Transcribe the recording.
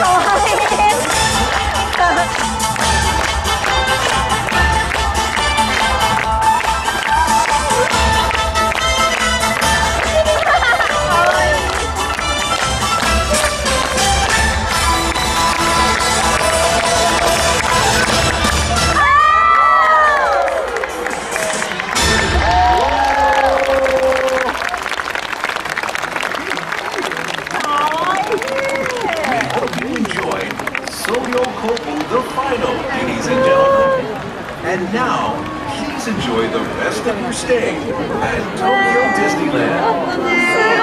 好嗨呀 Antonio Copel, the final, ladies and gentlemen. And now, please enjoy the rest of your stay at Tokyo Disneyland.